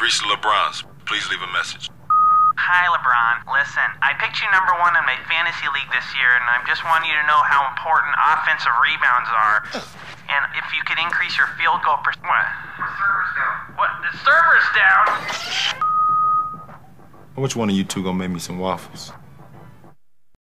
reached LeBrons. Please leave a message. Hi, LeBron. Listen, I picked you number one in my fantasy league this year, and I'm just wanting you to know how important offensive rebounds are. And if you could increase your field goal per. What? Server's down. What? The server's down? Which one of you two gonna make me some waffles?